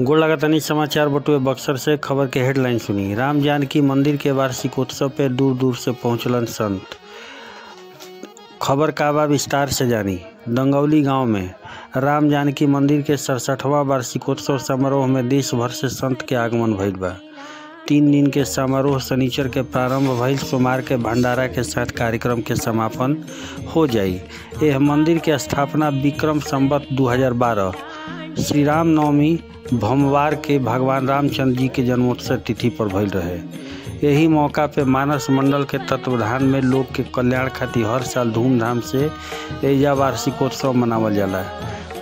गोड़ लगातानी समाचार बटुए बक्सर से खबर के हेडलाइन सुनी। राम जानकी मंदिर के वार्षिकोत्सव पे दूर दूर से पहुंचलन संत। खबर का बा विस्तार से जानी। दंगौली गाँव में राम जानकी मंदिर के सड़सठवां वार्षिकोत्सव समारोह में देश भर से संत के आगमन भइल बा। तीन दिन के समारोह शनिचर के प्रारंभ भइल, सोमवार के भंडारा के साथ कार्यक्रम के समापन हो जाई। यह मंदिर के स्थापना विक्रम संवत 2012 श्री राम नवमी भमवार के भगवान रामचंद्र जी के जन्मोत्सव तिथि पर भइल रहे। यही मौका पे मानस मंडल के तत्वाधान में लोग के कल्याण खातिर हर साल धूमधाम से एजा वार्षिकोत्सव मनावल जाला।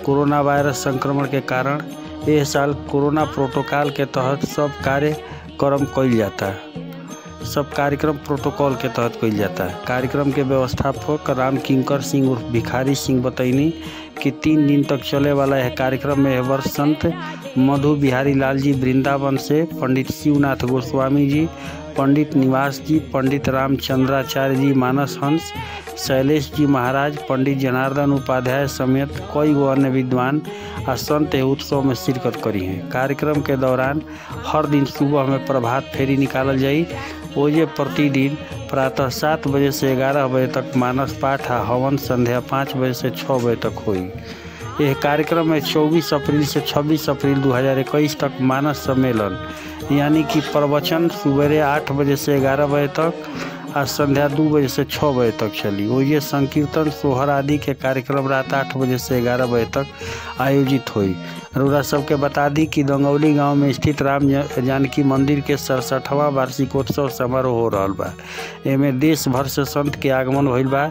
कोरोना वायरस संक्रमण के कारण एह साल कोरोना प्रोटोकॉल के तहत सब कार्यक्रम कइल जाता। सब कार्यक्रम प्रोटोकॉल के तहत कइल जाता। कार्यक्रम के व्यवस्थापक राम किंकर सिंह उर्फ़ भिखारी सिंह बतैनी कि तीन दिन तक चले वाला यह कार्यक्रम में वर्ष संत मधु बिहारी लाल जी, वृंदावन से पंडित शिवनाथ गोस्वामी जी, पंडित निवास जी, पंडित रामचंद्राचार्य जी, मानस हंस, शैलेश जी महाराज, पंडित जनार्दन उपाध्याय समेत कई गो अन्य विद्वान आ संत उत्सव में शिरकत करी हैं। कार्यक्रम के दौरान हर दिन सुबह में प्रभात फेरी निकालल जाई। ओजे प्रतिदिन प्रातः सात बजे से ग्यारह बजे तक मानस पाठ आ हवन संध्या पाँच बजे से छः बजे तक हुई। यह कार्यक्रम में 24 अप्रैल से 26 अप्रैल 2021 तक मानस सम्मेलन। यानी कि प्रवचन सवेरे आठ बजे से ग्यारह बजे तक आज संध्या दू बजे से छः बजे तक चली। वही संकीर्तन, सोहर आदि के कार्यक्रम रात आठ बजे से ग्यारह बजे तक आयोजित हुई। रउरा सबके बता दी कि दंगौली गाँव में स्थित राम जानकी मंदिर के सड़सठवां वार्षिकोत्सव समारोह हो रहा बा। एमे देश भर से संत के आगमन भइल बा।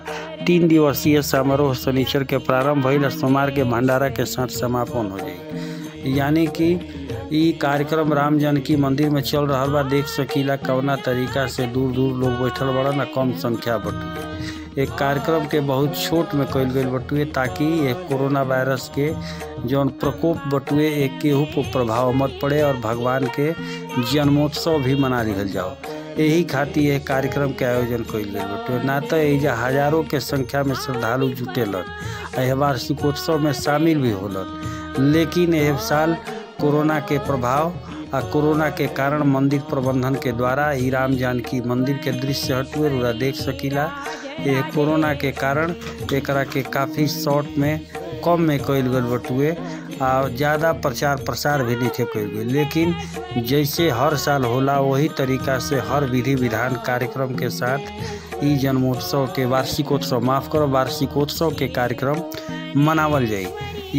तीन दिवसीय समारोह शनिचर के प्रारंभ भइल सोमवार के भंडारा के साथ समापन हो जाई। यानी कि ई कार्यक्रम राम जानकी मंदिर में चल रहा बा। देख सकीला कवना तरीका से दूर दूर लोग बैठल बड़ा ना कम संख्या बटुए एक कार्यक्रम के बहुत छोट में कल गई बटुए ताकि एक कोरोना वायरस के जौन प्रकोप बटुए, एक केहू पर प्रभाव मत पड़े और भगवान के जन्मोत्सव भी मना लिहल जाओ। यही खातिर यह कार्यक्रम के आयोजन कइल गई बटुए। ना तो एजा हज़ारों के संख्या में श्रद्धालु जुटेलन यह वार्षिकोत्सव में शामिल भी होलन। लेकिन यह साल कोरोना के प्रभाव कोरोना के कारण मंदिर प्रबंधन के द्वारा ही राम जानकी मंदिर के दृश्य हटुए पूरा देख सकीला। ये कोरोना के कारण एकरा के काफ़ी शॉर्ट में, कम में कइल गल बटुए, आ, ज़्यादा प्रचार प्रसार भी नहीं कइल गई लेकिन जैसे हर साल होला, वही तरीका से हर विधि विधान कार्यक्रम के साथ ई जन्मोत्सव के वार्षिकोत्सव, माफ़ करो, वार्षिकोत्सव के कार्यक्रम मनावल जाई।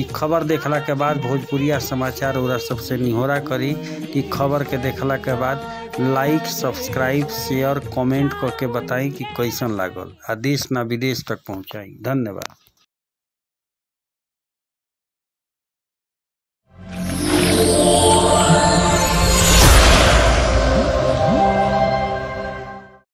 खबर देखला के बाद भोजपुरिया समाचार उरा सबसे निहोरा करी कि खबर के देखला के बाद लाइक, सब्सक्राइब, शेयर, कमेंट करके बताई कि कैसन लागल। आ देश ना विदेश तक पहुँचाई। धन्यवाद।